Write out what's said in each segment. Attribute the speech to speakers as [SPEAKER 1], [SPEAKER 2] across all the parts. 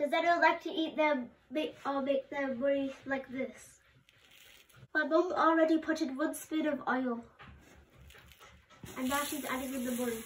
[SPEAKER 1] because anyone like to eat them make, or make them curry like this. My mum already put in one spoon of oil and now she's adding in the curry.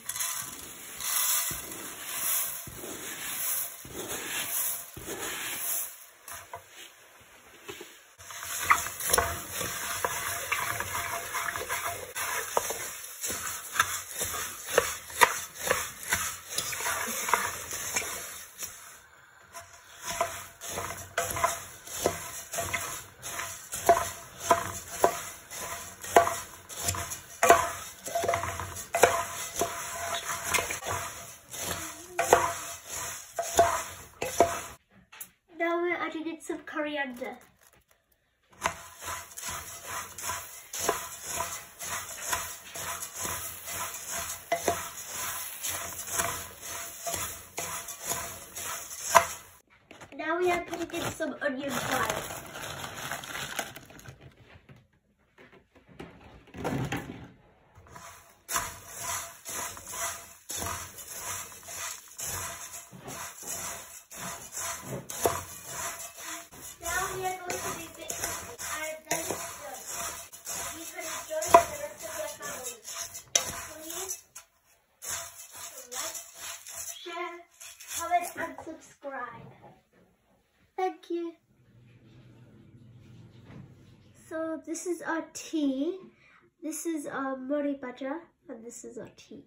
[SPEAKER 1] Now we're adding in some coriander. Now we are putting in some onion slices. Please like, share, comment and subscribe. Thank you. So this is our tea. This is our muri baja and this is our tea.